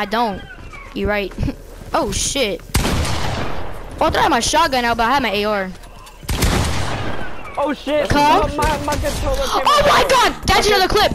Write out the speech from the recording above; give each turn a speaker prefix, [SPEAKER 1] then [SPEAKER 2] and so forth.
[SPEAKER 1] I don't. You right. oh shit. Well, I thought I had my shotgun out, but I had my AR.
[SPEAKER 2] Oh shit!
[SPEAKER 1] Come.
[SPEAKER 2] My, my
[SPEAKER 1] Oh my god! That's another clip!